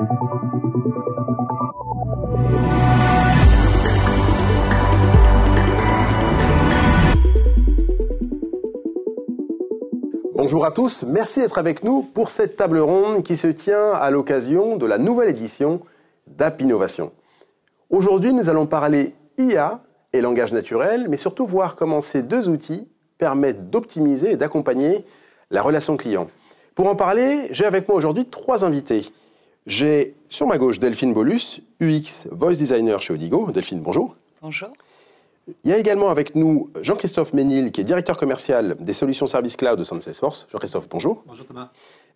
Bonjour à tous, merci d'être avec nous pour cette table ronde qui se tient à l'occasion de la nouvelle édition d'App Innovation. Aujourd'hui, nous allons parler IA et langage naturel, mais surtout voir comment ces deux outils permettent d'optimiser et d'accompagner la relation client. Pour en parler, j'ai avec moi aujourd'hui trois invités. J'ai sur ma gauche Delphine Bolus, UX Voice Designer chez Odigo. Delphine, bonjour. Bonjour. Il y a également avec nous Jean-Christophe Ménil, qui est directeur commercial des solutions services cloud de Salesforce. Jean-Christophe, bonjour. Bonjour Thomas.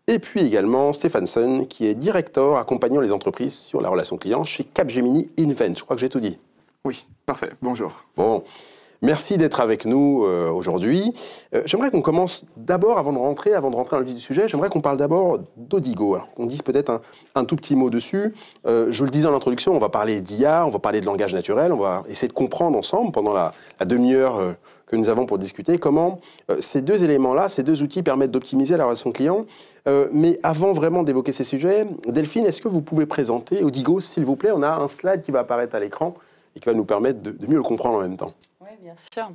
Et puis également Stephenson, qui est directeur accompagnant les entreprises sur la relation client chez Capgemini Invent. Je crois que j'ai tout dit. Oui, parfait. Bonjour. Bon, merci d'être avec nous euh, aujourd'hui. Euh, j'aimerais qu'on commence d'abord, avant de rentrer, avant de rentrer dans le vif du sujet, j'aimerais qu'on parle d'abord d'Odigo. qu'on dise peut-être un, tout petit mot dessus. Euh, je le disais en introduction, on va parler d'IA, on va parler de langage naturel, on va essayer de comprendre ensemble pendant la, la demi-heure euh, que nous avons pour discuter comment ces deux éléments-là, ces deux outils permettent d'optimiser la relation client. Mais avant vraiment d'évoquer ces sujets, Delphine, est-ce que vous pouvez présenter Odigo, s'il vous plaît? On a un slide qui va apparaître à l'écran et qui va nous permettre de, mieux le comprendre en même temps. Oui, bien sûr.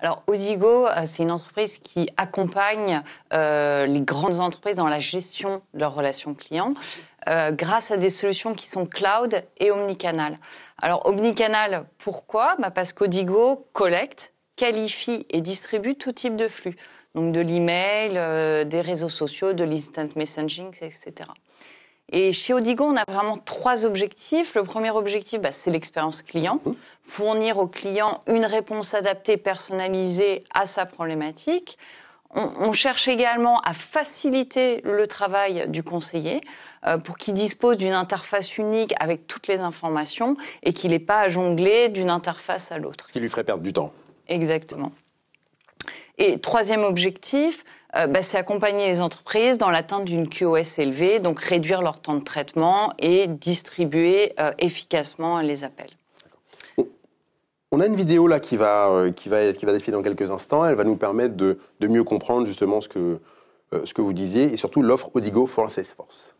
Alors, Odigo, euh, c'est une entreprise qui accompagne euh, les grandes entreprises dans la gestion de leurs relations clients euh, grâce à des solutions qui sont cloud et omnicanal. Alors, omnicanal, pourquoi? Bah Parce qu'Odigo collecte, qualifie et distribue tout type de flux. Donc, de l'email, euh, des réseaux sociaux, de l'instant messaging, etc. Et chez Odigo, on a vraiment trois objectifs. Le premier objectif, bah, c'est l'expérience client. Fournir au client une réponse adaptée, personnalisée à sa problématique. On, on cherche également à faciliter le travail du conseiller euh, pour qu'il dispose d'une interface unique avec toutes les informations et qu'il n'ait pas à jongler d'une interface à l'autre. Ce qui lui ferait perdre du temps. Exactement. Et troisième objectif, euh, bah, c'est accompagner les entreprises dans l'atteinte d'une QoS élevée, donc réduire leur temps de traitement et distribuer euh, efficacement les appels. On a une vidéo là qui va, euh, qui va, qui va défiler dans quelques instants. Elle va nous permettre de, de mieux comprendre justement ce que, ce que vous disiez et surtout l'offre Odigo for Salesforce.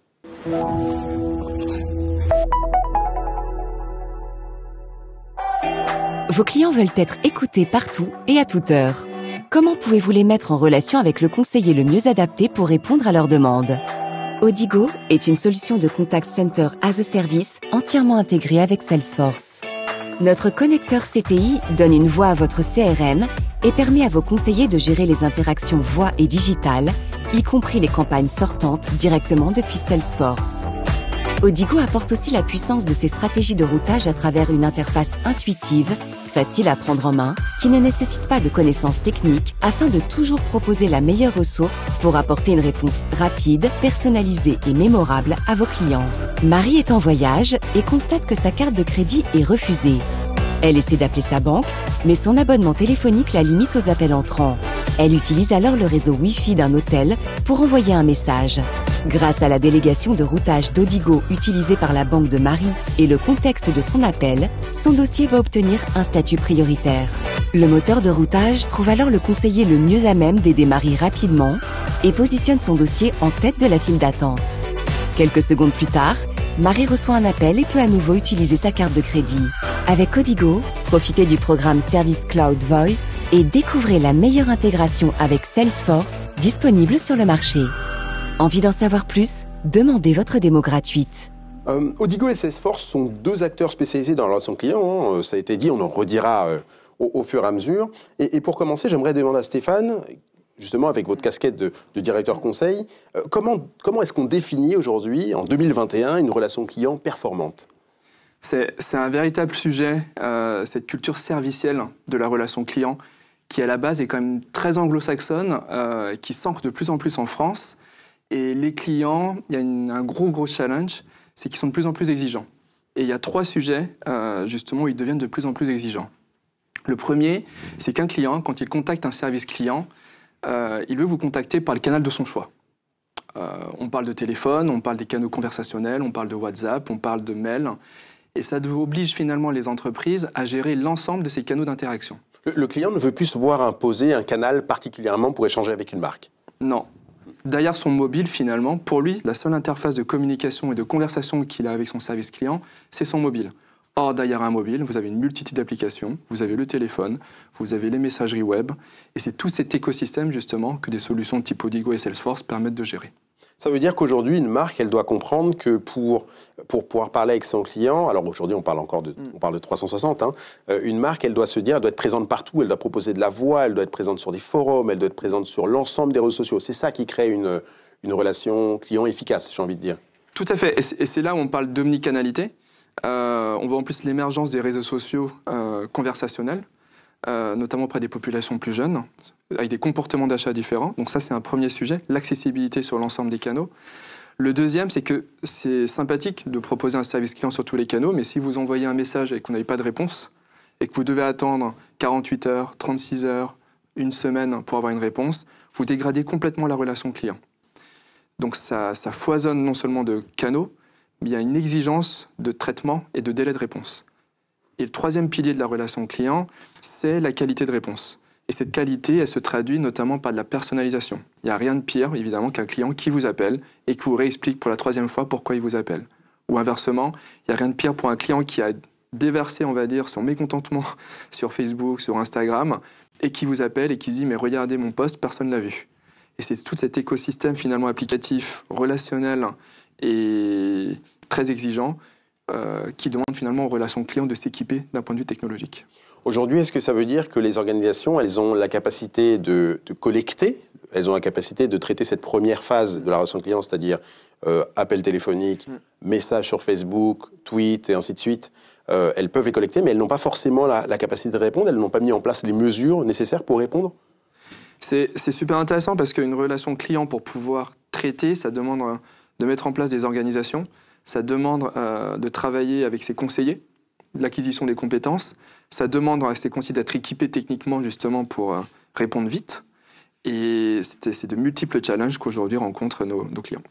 Vos clients veulent être écoutés partout et à toute heure. Comment pouvez-vous les mettre en relation avec le conseiller le mieux adapté pour répondre à leurs demandes? Odigo est une solution de contact center as a service entièrement intégrée avec Salesforce. Notre connecteur CTI donne une voix à votre CRM et permet à vos conseillers de gérer les interactions voix et digitales, y compris les campagnes sortantes directement depuis Salesforce. Odigo apporte aussi la puissance de ses stratégies de routage à travers une interface intuitive, facile à prendre en main, qui ne nécessite pas de connaissances techniques afin de toujours proposer la meilleure ressource pour apporter une réponse rapide, personnalisée et mémorable à vos clients. Marie est en voyage et constate que sa carte de crédit est refusée. Elle essaie d'appeler sa banque, mais son abonnement téléphonique la limite aux appels entrants. Elle utilise alors le réseau Wi-Fi d'un hôtel pour envoyer un message. Grâce à la délégation de routage d'Odigo utilisée par la banque de Marie et le contexte de son appel, son dossier va obtenir un statut prioritaire. Le moteur de routage trouve alors le conseiller le mieux à même d'aider Marie rapidement et positionne son dossier en tête de la file d'attente. Quelques secondes plus tard, Marie reçoit un appel et peut à nouveau utiliser sa carte de crédit. Avec Odigo, profitez du programme Service Cloud Voice et découvrez la meilleure intégration avec Salesforce disponible sur le marché. Envie d'en savoir plus? Demandez votre démo gratuite. Euh, Odigo et Salesforce sont deux acteurs spécialisés dans la relation client. hein. Ça a été dit, on en redira euh, au, au fur et à mesure. Et, et pour commencer, j'aimerais demander à Stéphane, justement avec votre casquette de, de directeur conseil, euh, comment, comment est-ce qu'on définit aujourd'hui, en 2021, une relation client performante? C'est c'est un véritable sujet, euh, cette culture servicielle de la relation client, qui à la base est quand même très anglo-saxonne, euh, qui s'ancre de plus en plus en France. Et les clients, il y a une- un gros, gros challenge, c'est qu'ils sont de plus en plus exigeants. Et il y a trois sujets, euh, justement, où ils deviennent de plus en plus exigeants. Le premier, c'est qu'un client, quand il contacte un service client, euh, il veut vous contacter par le canal de son choix. Euh, on parle de téléphone, on parle des canaux conversationnels, on parle de WhatsApp, on parle de mail. Et ça oblige finalement les entreprises à gérer l'ensemble de ces canaux d'interaction. le, le client ne veut plus se voir imposer un canal particulièrement pour échanger avec une marque. Non. Derrière son mobile, finalement, pour lui, la seule interface de communication et de conversation qu'il a avec son service client, c'est son mobile. Or, derrière un mobile, vous avez une multitude d'applications, vous avez le téléphone, vous avez les messageries web, et c'est tout cet écosystème, justement, que des solutions type Odigo et Salesforce permettent de gérer. Ça veut dire qu'aujourd'hui, une marque, elle doit comprendre que pour, pour pouvoir parler avec son client, alors aujourd'hui, on parle encore de, mm. on parle de 360, hein, euh, une marque, elle doit se dire, elle doit être présente partout, elle doit proposer de la voix, elle doit être présente sur des forums, elle doit être présente sur l'ensemble des réseaux sociaux. C'est ça qui crée une, une relation client efficace, j'ai envie de dire. Tout à fait. Et c'est là où on parle d'omnicanalité. Euh, on voit en plus l'émergence des réseaux sociaux euh, conversationnels. Euh, notamment auprès des populations plus jeunes, avec des comportements d'achat différents. Donc ça, c'est un premier sujet, l'accessibilité sur l'ensemble des canaux. Le deuxième, c'est que c'est sympathique de proposer un service client sur tous les canaux, mais si vous envoyez un message et que vous n'avez pas de réponse, et que vous devez attendre 48 heures, 36 heures, une semaine pour avoir une réponse, vous dégradez complètement la relation client. Donc ça, ça foisonne non seulement de canaux, mais il y a une exigence de traitement et de délai de réponse. Et le troisième pilier de la relation client, c'est la qualité de réponse. Et cette qualité, elle se traduit notamment par de la personnalisation. Il n'y a rien de pire, évidemment, qu'un client qui vous appelle et qui vous réexplique pour la troisième fois pourquoi il vous appelle. Ou inversement, il n'y a rien de pire pour un client qui a déversé, on va dire, son mécontentement sur Facebook, sur Instagram, et qui vous appelle et qui dit, mais regardez mon poste, personne ne l'a vu. Et c'est tout cet écosystème finalement applicatif, relationnel et très exigeant euh, qui demande finalement aux relations clients de s'équiper d'un point de vue technologique. Aujourd'hui, est-ce que ça veut dire que les organisations, elles ont la capacité de, collecter, elles ont la capacité de traiter cette première phase de la relation client, c'est-à-dire euh, appel téléphonique, mm. message sur Facebook, tweet et ainsi de suite euh, Elles peuvent les collecter, mais elles n'ont pas forcément la, la capacité de répondre, elles n'ont pas mis en place les mesures nécessaires pour répondre? C'est super intéressant parce qu'une relation client, pour pouvoir traiter, ça demande de mettre en place des organisations ça demande euh, de travailler avec ses conseillers, l'acquisition des compétences, ça demande à ses conseillers d'être équipés techniquement justement pour euh, répondre vite. Et c'est de multiples challenges qu'aujourd'hui rencontrent nos, clients.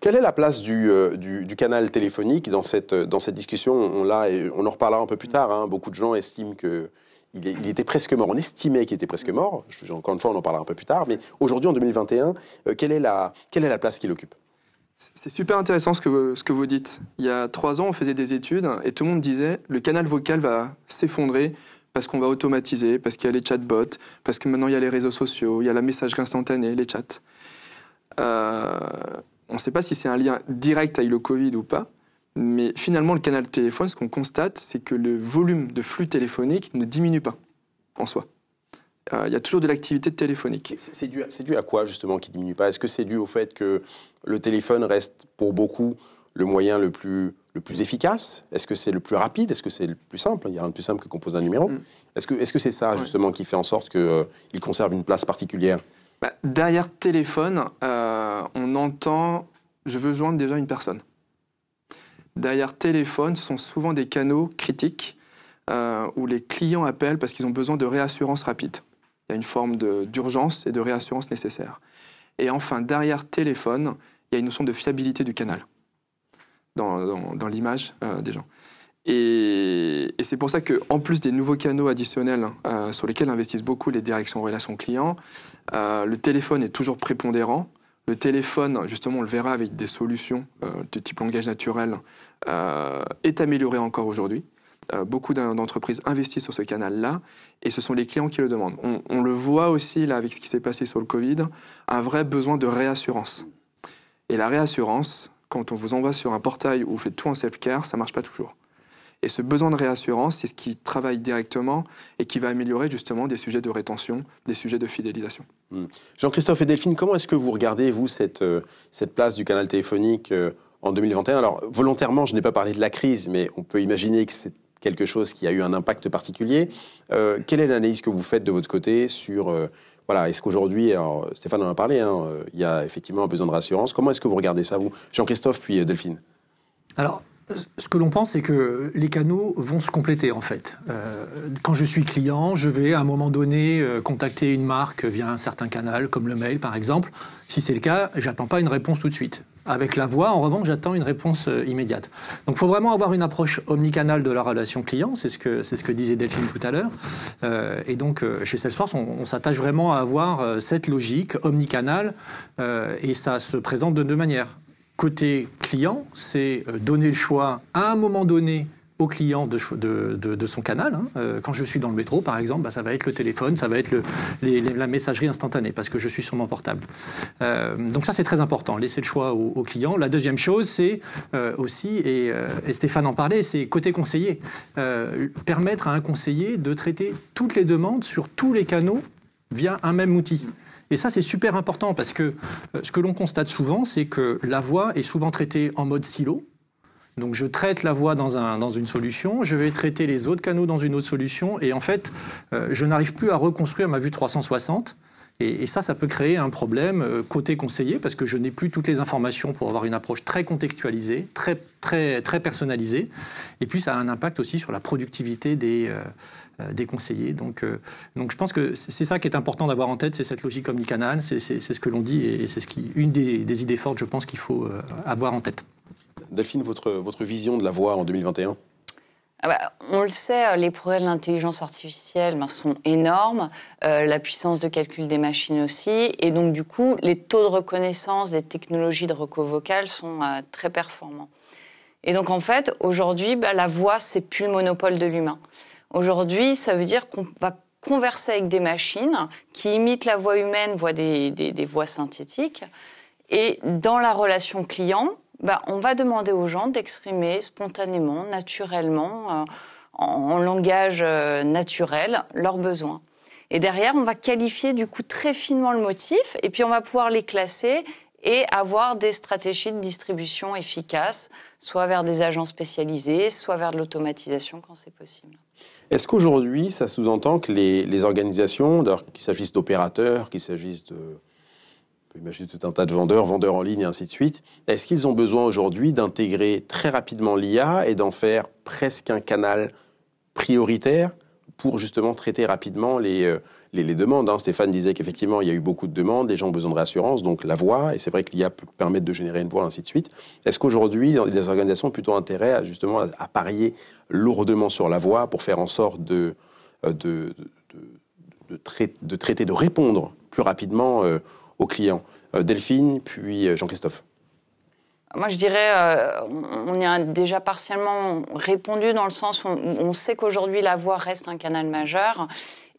Quelle est la place du, euh, du, canal téléphonique dans cette, dans cette discussion? On, on en reparlera un peu plus tard. Hein. Beaucoup de gens estiment que il, était presque mort. On estimait qu'il était presque mort. Encore une fois, on en parlera un peu plus tard. Mais aujourd'hui, en 2021, quelle, est la, quelle est la place qu'il occupe? C'est super intéressant ce que, vous dites. Il y a trois ans, on faisait des études et tout le monde disait le canal vocal va s'effondrer parce qu'on va automatiser, parce qu'il y a les chatbots, parce que maintenant il y a les réseaux sociaux, il y a la messagerie instantanée, les chats. Euh, on ne sait pas si c'est un lien direct avec le Covid ou pas, mais finalement le canal téléphone, ce qu'on constate, c'est que le volume de flux téléphonique ne diminue pas en soi. Euh, il y a toujours de l'activité téléphonique. C'est dû, dû, à quoi justement qui diminue pas? Est-ce que c'est dû au fait que le téléphone reste pour beaucoup le moyen le plus, le plus efficace? Est-ce que c'est le plus rapide? Est-ce que c'est le plus simple? Il y a rien de plus simple que composer un numéro. Mm. Est-ce que c'est -ce c'est ça justement qui fait en sorte qu'il euh, conserve une place particulière? Bah, Derrière téléphone, euh, on entend je veux joindre déjà une personne. Derrière téléphone, ce sont souvent des canaux critiques où les clients appellent parce qu'ils ont besoin de réassurance rapide. Il y a une forme d'urgence et de réassurance nécessaire. Et enfin, derrière téléphone, il y a une notion de fiabilité du canal dans, dans, l'image euh, des gens. Et, c'est pour ça qu'en plus des nouveaux canaux additionnels euh, sur lesquels investissent beaucoup les directions relations clients, euh, le téléphone est toujours prépondérant. Le téléphone, justement, on le verra avec des solutions de type langage naturel, est amélioré encore aujourd'hui. Euh, beaucoup d'entreprises investissent sur ce canal-là, et ce sont les clients qui le demandent. On, le voit aussi là avec ce qui s'est passé sur le Covid, un vrai besoin de réassurance. Et la réassurance, quand on vous envoie sur un portail où vous faites tout en self-care, ça marche pas toujours. Et ce besoin de réassurance, c'est ce qui travaille directement et qui va améliorer justement des sujets de rétention, des sujets de fidélisation. Hmm. Jean-Christophe et Delphine, comment est-ce que vous regardez, vous, cette, euh, place du canal téléphonique euh, en 2021 Alors, volontairement, je n'ai pas parlé de la crise, mais on peut imaginer que c'est quelque chose qui a eu un impact particulier. Euh, quelle est l'analyse que vous faites de votre côté sur... Euh, voilà, est-ce qu'aujourd'hui, Stéphane en a parlé, hein, euh, il y a effectivement un besoin de rassurance. Comment est-ce que vous regardez ça, vous Jean-Christophe, puis Delphine? Alors, ce que l'on pense, c'est que les canaux vont se compléter en fait. Euh, quand je suis client, je vais à un moment donné euh, contacter une marque via un certain canal, comme le mail par exemple. Si c'est le cas, j'attends pas une réponse tout de suite. Avec la voix, en revanche, j'attends une réponse euh, immédiate. Donc, il faut vraiment avoir une approche omnicanale de la relation client. C'est ce que c'est ce que disait Delphine tout à l'heure. Euh, et donc, euh, chez Salesforce, on, s'attache vraiment à avoir cette logique omnicanale, et ça se présente de deux manières. Côté client, c'est donner le choix à un moment donné au client de, son canal. hein. Euh, quand je suis dans le métro, par exemple, bah, ça va être le téléphone, ça va être la messagerie instantanée parce que je suis sur mon portable. Euh, donc ça, c'est très important, laisser le choix au, client. La deuxième chose, c'est euh, aussi, et, et Stéphane en parlait, c'est côté conseiller. Permettre à un conseiller de traiter toutes les demandes sur tous les canaux via un même outil. Et ça, c'est super important parce que ce que l'on constate souvent, c'est que la voix est souvent traitée en mode silo. Donc je traite la voix dans, un, dans une solution, je vais traiter les autres canaux dans une autre solution, et en fait, euh, je n'arrive plus à reconstruire ma vue 360. Et, et ça, ça peut créer un problème euh, côté conseiller, parce que je n'ai plus toutes les informations pour avoir une approche très contextualisée, très, très, très personnalisée. Et puis, ça a un impact aussi sur la productivité des, euh, des conseillers. Donc, donc, je pense que c'est ça qui est important d'avoir en tête, c'est cette logique omnicanale, c'est ce que l'on dit, et c'est ce une des, idées fortes, je pense, qu'il faut avoir en tête. Delphine, votre, votre vision de la voix en 2021 Ah bah, on le sait, euh, les progrès de l'intelligence artificielle ben, sont énormes, euh, la puissance de calcul des machines aussi, et donc du coup, les taux de reconnaissance des technologies de reco vocale sont euh, très performants. Et donc en fait, aujourd'hui, bah, la voix, c'est plus le monopole de l'humain. Aujourd'hui, ça veut dire qu'on va converser avec des machines qui imitent la voix humaine, voix des, des, des voix synthétiques, et dans la relation client, bah, on va demander aux gens d'exprimer spontanément, naturellement, euh, en, langage euh, naturel, leurs besoins. Et derrière, on va qualifier du coup très finement le motif, et puis on va pouvoir les classer et avoir des stratégies de distribution efficaces, soit vers des agents spécialisés, soit vers de l'automatisation quand c'est possible. Est-ce qu'aujourd'hui, ça sous-entend que les, organisations, qu'il s'agisse d'opérateurs, qu'il s'agisse de. On peut imaginer tout un tas de vendeurs, vendeurs en ligne et ainsi de suite, est-ce qu'ils ont besoin aujourd'hui d'intégrer très rapidement l'IA et d'en faire presque un canal prioritaire pour justement traiter rapidement les, euh, les, demandes hein? Stéphane disait qu'effectivement, il y a eu beaucoup de demandes, les gens ont besoin de réassurance, donc la voix, et c'est vrai que l'IA peut permettre de générer une voix, ainsi de suite. Est-ce qu'aujourd'hui, les organisations ont plutôt intérêt à, justement à, parier lourdement sur la voix pour faire en sorte de, euh, de, de traiter, de répondre plus rapidement euh, aux clients Euh, Delphine, puis euh, Jean-Christophe. Moi, je dirais, euh, on y a déjà partiellement répondu dans le sens où on sait qu'aujourd'hui, la voix reste un canal majeur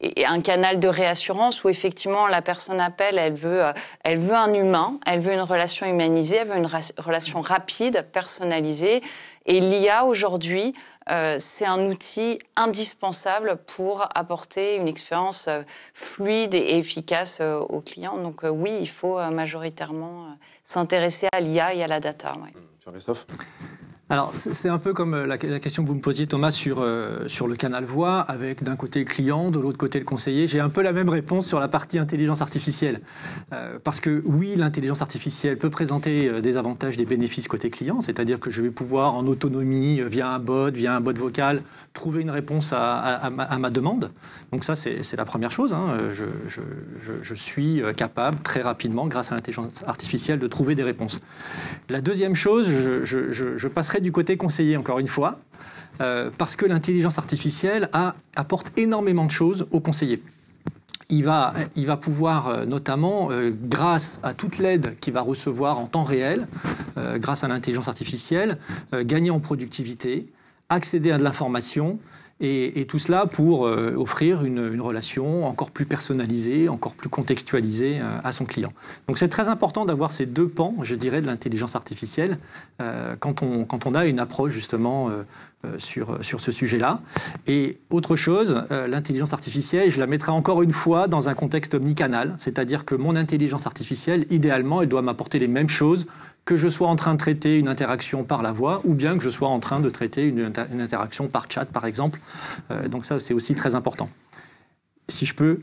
et, un canal de réassurance où effectivement la personne appelle, elle veut, euh, elle veut un humain, elle veut une relation humanisée, elle veut une relation rapide, personnalisée. Et l'IA aujourd'hui, euh, c'est un outil indispensable pour apporter une expérience euh, fluide et efficace aux clients. Donc oui, il faut majoritairement s'intéresser à l'IA et à la data. ouais. Jean-Christophe? Alors, c'est un peu comme euh, la, question que vous me posiez, Thomas, sur, euh, sur le canal voix, avec d'un côté le client, de l'autre côté le conseiller. J'ai un peu la même réponse sur la partie intelligence artificielle. Euh, parce que oui, l'intelligence artificielle peut présenter euh, des avantages, des bénéfices côté client, c'est-à-dire que je vais pouvoir, en autonomie, euh, via un bot, via un bot vocal, trouver une réponse à, ma, demande. Donc ça, c'est la première chose. hein. Je, je, je, suis capable, très rapidement, grâce à l'intelligence artificielle, de trouver des réponses. La deuxième chose, je, je- je- du côté conseiller, encore une fois, euh, parce que l'intelligence artificielle apporte énormément de choses aux conseillers. Il va, pouvoir euh, notamment, euh, grâce à toute l'aide qu'il va recevoir en temps réel, grâce à l'intelligence artificielle, gagner en productivité, accéder à de l'information, et, et tout cela pour euh, offrir une, une relation encore plus personnalisée, encore plus contextualisée euh, à son client. Donc c'est très important d'avoir ces deux pans, je dirais, de l'intelligence artificielle euh, quand, on, quand on a une approche justement euh, euh, sur, sur ce sujet-là. Et autre chose, euh, l'intelligence artificielle, je la mettrai encore une fois dans un contexte omnicanal, c'est-à-dire que mon intelligence artificielle, idéalement, elle doit m'apporter les mêmes choses que je sois en train de traiter une interaction par la voix ou bien que je sois en train de traiter une, inter- une interaction par chat, par exemple. Euh, donc ça, c'est aussi très important. Si je peux,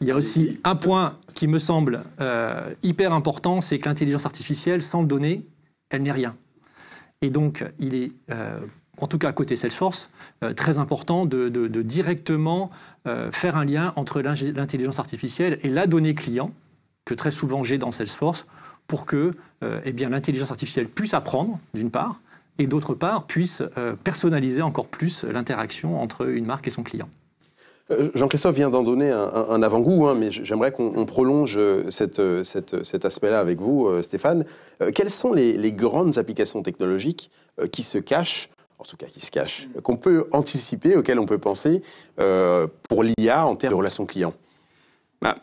il y a aussi un point qui me semble euh, hyper important, c'est que l'intelligence artificielle, sans le donner, elle n'est rien. Et donc, il est, en tout cas côté Salesforce, très important de, directement faire un lien entre l'intelligence artificielle et la donnée client, que très souvent j'ai dans Salesforce, pour que eh bien, l'intelligence artificielle puisse apprendre, d'une part, et d'autre part, puisse personnaliser encore plus l'interaction entre une marque et son client. Euh, Jean-Christophe vient d'en donner un, avant-goût, hein, mais j'aimerais qu'on prolonge euh, euh, cet aspect-là avec vous, Stéphane. quelles sont les, grandes applications technologiques qui se cachent, en tout cas qui se cachent, qu'on peut anticiper, auxquelles on peut penser pour l'IA en termes de relations clients? Bah,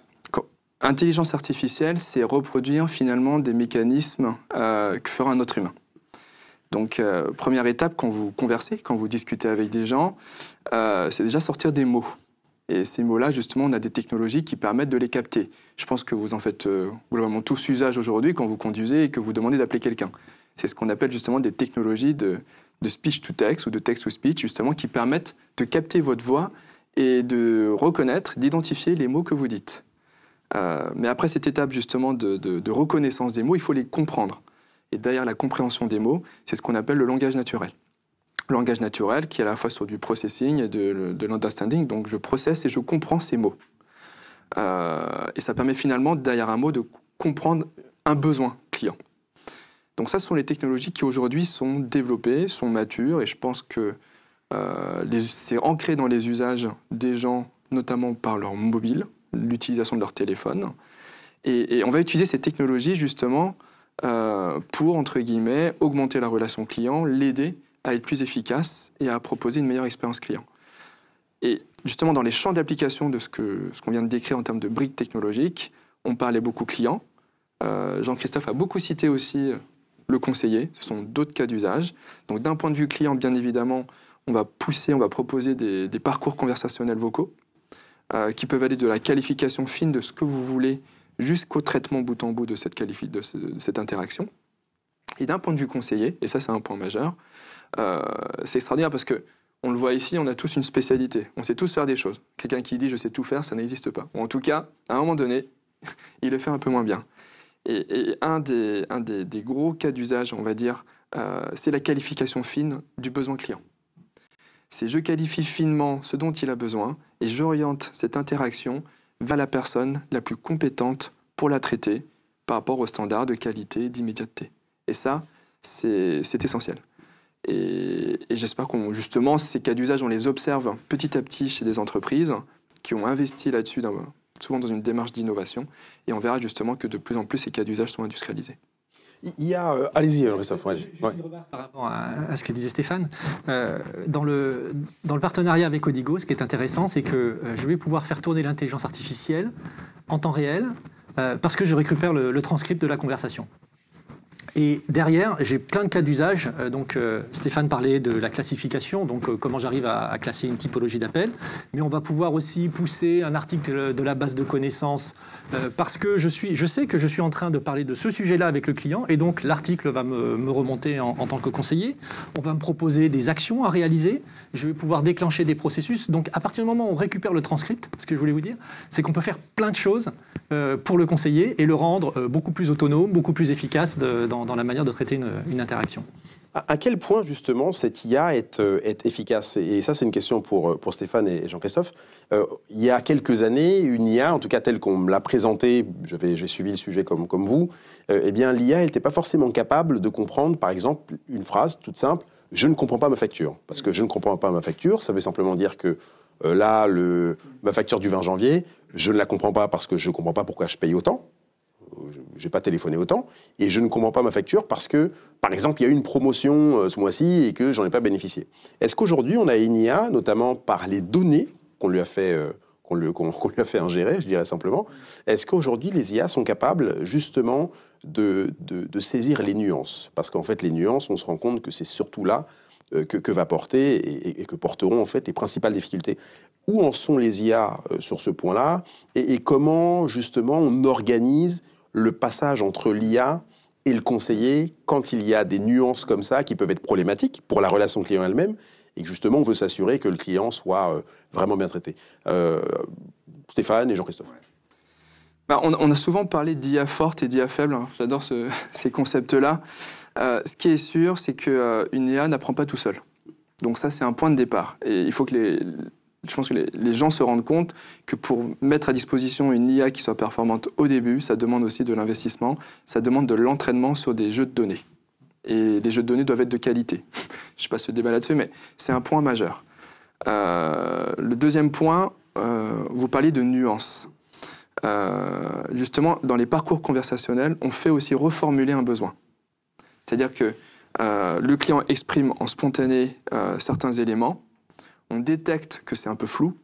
Intelligence artificielle, c'est reproduire finalement des mécanismes que fera un autre humain. Donc, première étape, quand vous conversez, quand vous discutez avec des gens, c'est déjà sortir des mots. Et ces mots-là, justement, on a des technologies qui permettent de les capter. Je pense que vous en faites euh, vraiment tous usage aujourd'hui quand vous conduisez et que vous demandez d'appeler quelqu'un. C'est ce qu'on appelle justement des technologies de, speech to text ou de text to speech, justement, qui permettent de capter votre voix et de reconnaître, d'identifier les mots que vous dites. Euh, mais après cette étape justement de, reconnaissance des mots, il faut les comprendre. Et derrière la compréhension des mots, c'est ce qu'on appelle le langage naturel langage naturel qui est à la fois sur du processing et de, l'understanding. Donc je processe et je comprends ces mots. Euh, et ça permet finalement, derrière un mot, de comprendre un besoin client. Donc ça, ce sont les technologies qui aujourd'hui sont développées, sont matures, et je pense que euh, c'est ancré dans les usages des gens, notamment par leur mobile, l'utilisation de leur téléphone. Et, on va utiliser ces technologies justement euh, pour, entre guillemets, augmenter la relation client, l'aider à être plus efficace et à proposer une meilleure expérience client. Et justement, dans les champs d'application de ce qu'on ce qu'on vient de décrire en termes de briques technologiques, on parlait beaucoup client. Euh, Jean-Christophe a beaucoup cité aussi le conseiller. Ce sont d'autres cas d'usage. Donc, d'un point de vue client, bien évidemment, on va pousser, on va proposer des, parcours conversationnels vocaux euh, qui peuvent aller de la qualification fine de ce que vous voulez jusqu'au traitement bout en bout de cette, interaction. Et d'un point de vue conseiller, et ça c'est un point majeur, euh, c'est extraordinaire parce que on le voit ici, on a tous une spécialité. On sait tous faire des choses. Quelqu'un qui dit je sais tout faire, ça n'existe pas. Ou en tout cas, à un moment donné, il le fait un peu moins bien. Et, un, des, un des, gros cas d'usage, on va dire, euh, c'est la qualification fine du besoin client. C'est je qualifie finement ce dont il a besoin et j'oriente cette interaction vers la personne la plus compétente pour la traiter par rapport aux standards de qualité et d'immédiateté. Et ça, c'est essentiel. Et, j'espère qu'on, justement, ces cas d'usage, on les observe petit à petit chez des entreprises qui ont investi là-dessus, souvent dans une démarche d'innovation. Et on verra justement que de plus en plus ces cas d'usage sont industrialisés. Il y a, euh, allez-y, Christophe. Allez par rapport à, ce que disait Stéphane. Euh, dans, le, dans le partenariat avec Odigo, ce qui est intéressant, c'est que euh, je vais pouvoir faire tourner l'intelligence artificielle en temps réel parce que je récupère le transcript de la conversation. Et derrière, j'ai plein de cas d'usage. Euh, donc, euh, Stéphane parlait de la classification, donc euh, comment j'arrive à, classer une typologie d'appel. Mais on va pouvoir aussi pousser un article de la base de connaissances parce que je, suis, je sais que je suis en train de parler de ce sujet-là avec le client et donc l'article va me, remonter en, tant que conseiller. On va me proposer des actions à réaliser. Je vais pouvoir déclencher des processus. Donc, à partir du moment où on récupère le transcript, ce que je voulais vous dire, c'est qu'on peut faire plein de choses pour le conseiller et le rendre beaucoup plus autonome, beaucoup plus efficace dans dans, la manière de traiter une, interaction. À quel point justement cette IA est, euh, est efficace? Et ça, c'est une question pour, euh, Stéphane et Jean-Christophe. Euh, il y a quelques années, une IA, en tout cas telle qu'on me l'a présentée, j'ai suivi le sujet comme, vous, eh bien l'IA, n'était pas forcément capable de comprendre, par exemple, une phrase toute simple je ne comprends pas ma facture. Parce que je ne comprends pas ma facture, ça veut simplement dire que là, ma facture du 20 janvier, je ne la comprends pas parce que je ne comprends pas pourquoi je paye autant j'ai pas téléphoné autant et je ne comprends pas ma facture parce que, par exemple, il y a eu une promotion euh, ce mois-ci et que j'en ai pas bénéficié. Est-ce qu'aujourd'hui on a une IA, notamment par les données qu'on lui a fait euh, lui, a fait ingérer, je dirais simplement, est-ce qu'aujourd'hui les IA sont capables justement de, saisir les nuances? Parce qu'en fait, les nuances, on se rend compte que c'est surtout là euh, que, va porter et, que porteront en fait les principales difficultés. Où en sont les IA sur ce point-là? Et, comment justement on organise le passage entre l'IA et le conseiller quand il y a des nuances comme ça qui peuvent être problématiques pour la relation client elle-même et que justement on veut s'assurer que le client soit euh, vraiment bien traité. Euh, Stéphane et Jean-Christophe. Bah, on, a souvent parlé d'IA forte et d'IA faible. Hein. J'adore ces concepts-là. Euh, ce qui est sûr, c'est qu'une euh, IA n'apprend pas tout seul. Donc ça, c'est un point de départ. Et il faut que les, je pense que les, gens se rendent compte que pour mettre à disposition une IA qui soit performante au début, ça demande aussi de l'investissement, ça demande de l'entraînement sur des jeux de données. Et les jeux de données doivent être de qualité. je ne sais pas ce débat là-dessus, mais c'est un point majeur. Euh, le deuxième point, euh, vous parliez de nuances. Euh, justement, dans les parcours conversationnels, on fait aussi reformuler un besoin. C'est-à-dire que le client exprime en spontané certains éléments, on détecte que c'est un peu flou,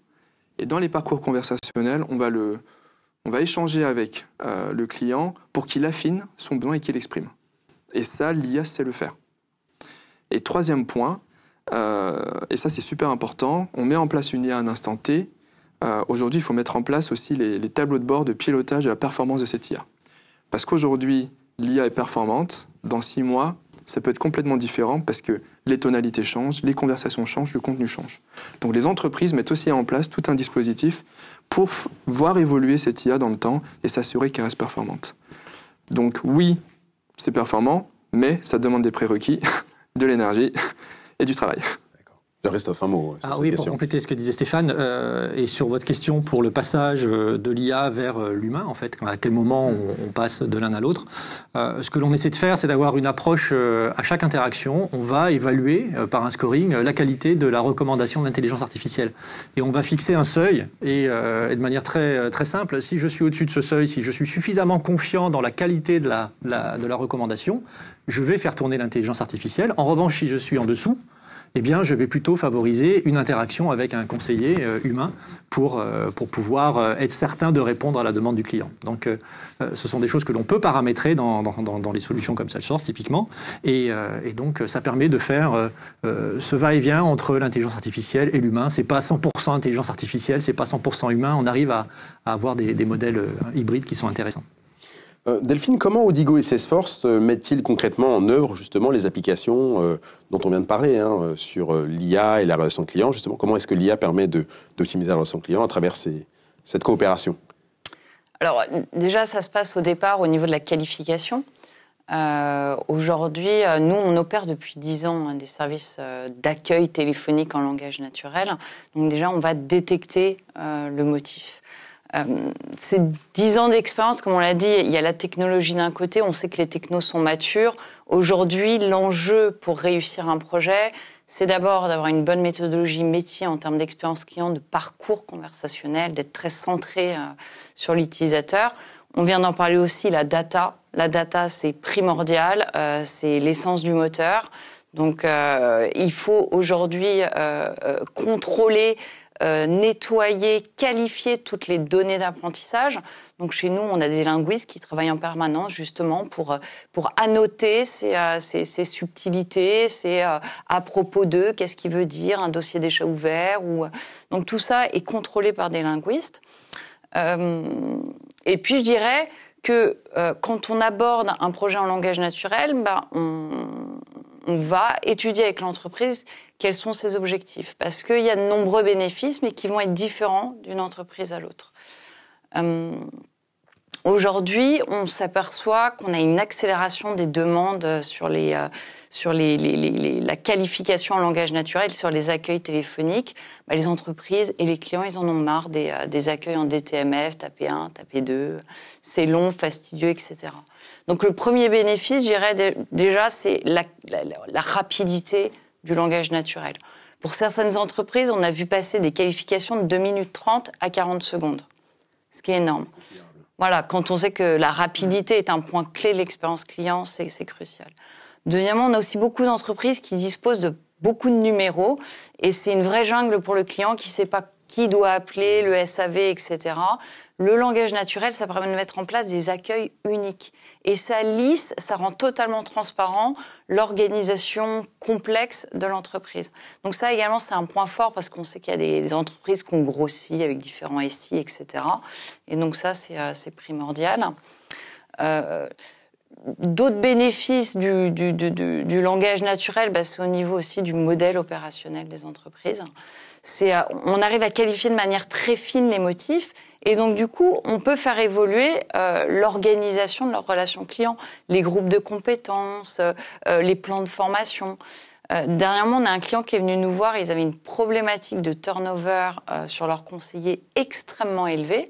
et dans les parcours conversationnels, on va, le, on va échanger avec le client pour qu'il affine son besoin et qu'il l'exprime. Et ça, l'IA sait le faire. Et troisième point, euh, et ça c'est super important, on met en place une IA à un instant T. Euh, aujourd'hui, il faut mettre en place aussi les, tableaux de bord de pilotage de la performance de cette IA. Parce qu'aujourd'hui, l'IA est performante, dans six mois, ça peut être complètement différent parce que les tonalités changent, les conversations changent, le contenu change. Donc les entreprises mettent aussi en place tout un dispositif pour voir évoluer cette IA dans le temps et s'assurer qu'elle reste performante. Donc oui, c'est performant, mais ça demande des prérequis, de l'énergie et du travail. Le Christophe, un mot. Ah oui, pour compléter ce que disait Stéphane, euh, et sur votre question pour le passage euh, de l'IA vers euh, l'humain, en fait, à quel moment on, passe de l'un à l'autre, ce que l'on essaie de faire, c'est d'avoir une approche à chaque interaction. On va évaluer par un scoring la qualité de la recommandation d'intelligence artificielle. Et on va fixer un seuil, et, de manière très, très simple, si je suis au-dessus de ce seuil, si je suis suffisamment confiant dans la qualité de la, de la recommandation, je vais faire tourner l'intelligence artificielle. En revanche, si je suis en dessous, eh bien, je vais plutôt favoriser une interaction avec un conseiller euh, humain pour, euh, pour pouvoir euh, être certain de répondre à la demande du client. Donc, ce sont des choses que l'on peut paramétrer dans, dans, les solutions comme Salesforce, typiquement. Et, et donc, ça permet de faire ce va-et-vient entre l'intelligence artificielle et l'humain. C'est pas 100% intelligence artificielle, c'est pas 100% humain. On arrive à, avoir des modèles hybrides qui sont intéressants. Euh, Delphine, comment Odigo et Salesforce euh, mettent-ils concrètement en œuvre justement les applications euh, dont on vient de parler hein, sur l'IA et la relation client justement? Comment est-ce que l'IA permet d'optimiser la relation client à travers cette coopération? Alors déjà, ça se passe au départ au niveau de la qualification. Aujourd'hui, nous, on opère depuis 10 ans hein, des services d'accueil téléphonique en langage naturel. Donc déjà, on va détecter le motif. Euh, c'est dix ans d'expérience, comme on l'a dit, il y a la technologie d'un côté, on sait que les technos sont matures. Aujourd'hui, l'enjeu pour réussir un projet, c'est d'abord d'avoir une bonne méthodologie métier en termes d'expérience client, de parcours conversationnel, d'être très centré euh, sur l'utilisateur. On vient d'en parler aussi, la data. La data, c'est primordial, euh, c'est l'essence du moteur. Donc, il faut aujourd'hui contrôler euh, nettoyer, qualifier toutes les données d'apprentissage. Donc chez nous, on a des linguistes qui travaillent en permanence justement pour euh, pour annoter ces, euh, ces, ces subtilités, c'est à propos d'eux, qu'est-ce qu'il veut dire, un dossier déjà ouvert ou donc tout ça est contrôlé par des linguistes. et puis je dirais que quand on aborde un projet en langage naturel, on, on va étudier avec l'entreprise quels sont ses objectifs. Parce qu'il y a de nombreux bénéfices, mais qui vont être différents d'une entreprise à l'autre. Euh, aujourd'hui, on s'aperçoit qu'on a une accélération des demandes sur, les, euh, sur les, la qualification en langage naturel, sur les accueils téléphoniques. Bah, les entreprises et les clients, ils en ont marre des, euh, des accueils en DTMF, tapé 1, tapé 2. C'est long, fastidieux, etc. Donc le premier bénéfice, je dirais déjà, c'est la, rapidité du langage naturel. Pour certaines entreprises, on a vu passer des qualifications de 2 minutes 30 à 40 secondes, ce qui est énorme. Voilà, quand on sait que la rapidité est un point clé de l'expérience client, c'est crucial. Deuxièmement, on a aussi beaucoup d'entreprises qui disposent de beaucoup de numéros et c'est une vraie jungle pour le client qui ne sait pas qui doit appeler, le SAV, etc. Le langage naturel, ça permet de mettre en place des accueils uniques. Et ça lisse, ça rend totalement transparent l'organisation complexe de l'entreprise. Donc ça également, c'est un point fort parce qu'on sait qu'il y a des, entreprises qui ont grossi avec différents SI, etc. Et donc ça, c'est euh, primordial. Euh, D'autres bénéfices du, langage naturel, bah, c'est au niveau aussi du modèle opérationnel des entreprises. Euh, on arrive à qualifier de manière très fine les motifs Et donc, du coup, on peut faire évoluer euh, l'organisation de leur relation client, les groupes de compétences, euh, euh, les plans de formation. dernièrement, on a un client qui est venu nous voir, ils avaient une problématique de turnover sur leurs conseillers extrêmement élevée.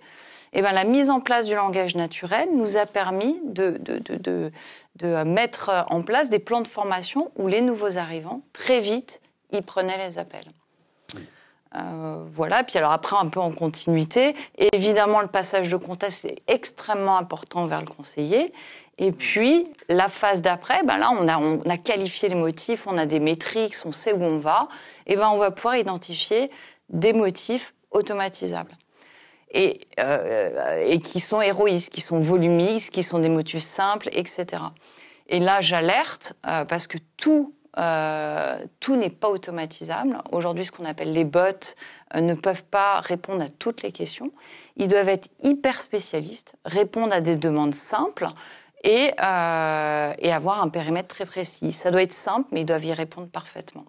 Et ben, la mise en place du langage naturel nous a permis de, de, de, de mettre en place des plans de formation où les nouveaux arrivants, très vite, ils prenaient les appels. Euh, voilà, puis alors après, un peu en continuité, évidemment, le passage de contexte est extrêmement important vers le conseiller. Et puis, la phase d'après, ben là, on a, on a qualifié les motifs, on a des métriques, on sait où on va, et ben on va pouvoir identifier des motifs automatisables. Et, euh, et qui sont héroïstes, qui sont volumiques, qui sont des motifs simples, etc. Et là, j'alerte, euh, parce que tout euh, tout n'est pas automatisable. Aujourd'hui, ce qu'on appelle les bots euh, ne peuvent pas répondre à toutes les questions. Ils doivent être hyper spécialistes, répondre à des demandes simples et, euh, et avoir un périmètre très précis. Ça doit être simple, mais ils doivent y répondre parfaitement.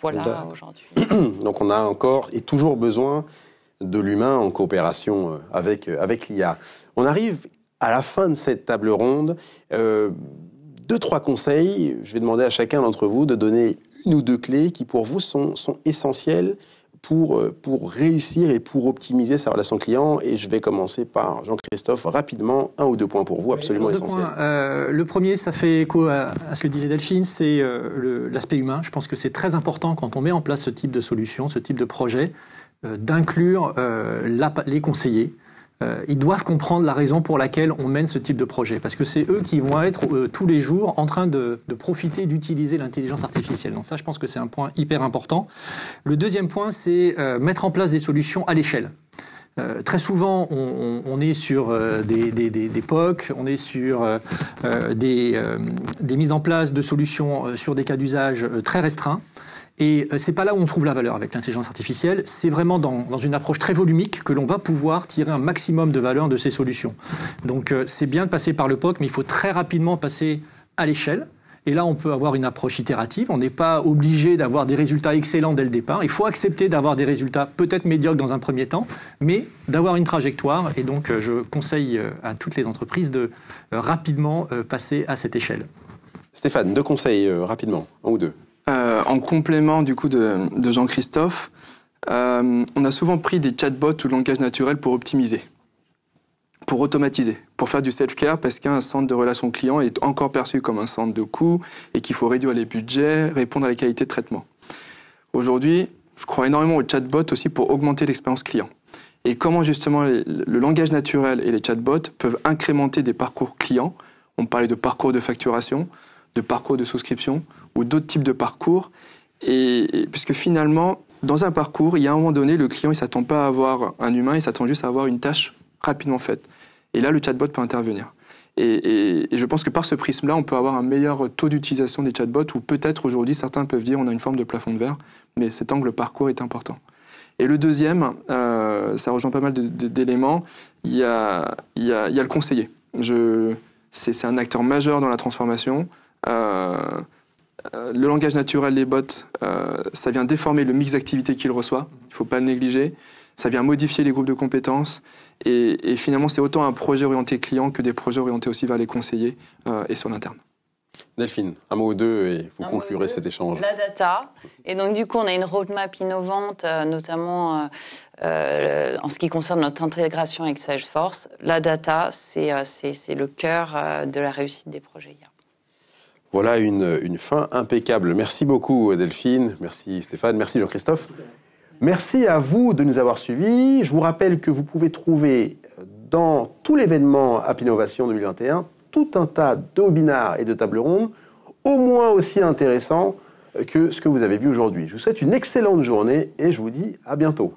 voilà aujourd'hui. Donc on a encore et toujours besoin de l'humain en coopération avec, avec l'IA. On arrive à la fin de cette table ronde deux, trois conseils. Je vais demander à chacun d'entre vous de donner une ou deux clés qui, pour vous, sont, sont essentielles pour, euh, pour réussir et pour optimiser sa relation client. Et je vais commencer par Jean-Christophe. Rapidement, un ou deux points pour vous, absolument essentiels. Euh, le premier, ça fait écho à, ce que disait Delphine, c'est euh, l'aspect humain. Je pense que c'est très important quand on met en place ce type de solution, ce type de projet, d'inclure les conseillers euh, ils doivent comprendre la raison pour laquelle on mène ce type de projet, parce que c'est eux qui vont être euh, tous les jours en train de, de profiter d'utiliser l'intelligence artificielle. Donc ça, je pense que c'est un point hyper important. Le deuxième point, c'est euh, mettre en place des solutions à l'échelle. Euh, très souvent, on, on, est sur des, des, des, des, POC, on est sur des, des mises en place de solutions sur des cas d'usage très restreints. Et euh, c'est pas là où on trouve la valeur avec l'intelligence artificielle, c'est vraiment dans, une approche très volumique que l'on va pouvoir tirer un maximum de valeur de ces solutions. Donc euh, c'est bien de passer par le POC, mais il faut très rapidement passer à l'échelle. Et là, on peut avoir une approche itérative. On n'est pas obligé d'avoir des résultats excellents dès le départ. Il faut accepter d'avoir des résultats peut-être médiocres dans un premier temps, mais d'avoir une trajectoire. Et donc, euh, je conseille à toutes les entreprises de rapidement passer à cette échelle. Stéphane, deux conseils rapidement, un ou deux. Euh, en complément du coup de, Jean-Christophe, euh, on a souvent pris des chatbots ou langage naturel pour optimiser, pour automatiser, pour faire du self-care parce qu'un centre de relations client est encore perçu comme un centre de coût et qu'il faut réduire les budgets, répondre à la qualité de traitement. Aujourd'hui, je crois énormément aux chatbots aussi pour augmenter l'expérience client. Et comment justement le langage naturel et les chatbots peuvent incrémenter des parcours clients. On parlait de parcours de facturation, de parcours de souscription ou d'autres types de parcours. Et, puisque finalement, dans un parcours, il y a un moment donné, le client, il s'attend pas à avoir un humain, il s'attend juste à avoir une tâche rapidement faite. Et là, le chatbot peut intervenir. Et, je pense que par ce prisme-là, on peut avoir un meilleur taux d'utilisation des chatbots, ou peut-être aujourd'hui, certains peuvent dire on a une forme de plafond de verre, mais cet angle parcours est important. Et le deuxième, euh, ça rejoint pas mal d'éléments, il y a, y, y a le conseiller. C'est un acteur majeur dans la transformation. Euh, euh, le langage naturel des bots, euh, ça vient déformer le mix d'activités qu'il reçoit. Il ne faut pas le négliger. Ça vient modifier les groupes de compétences. Et, finalement, c'est autant un projet orienté client que des projets orientés aussi vers les conseillers et sur l'interne. Delphine, un mot ou deux et vous conclurez cet échange. La data. Et donc, du coup, on a une roadmap innovante, notamment en ce qui concerne notre intégration avec Salesforce. La data, c'est le cœur de la réussite des projets IA. Voilà une, fin impeccable. Merci beaucoup Delphine, merci Stéphane, merci Jean-Christophe. Merci à vous de nous avoir suivis. Je vous rappelle que vous pouvez trouver dans tout l'événement App Innovation 2021 tout un tas de webinars et de tables rondes, au moins aussi intéressants que ce que vous avez vu aujourd'hui. Je vous souhaite une excellente journée et je vous dis à bientôt.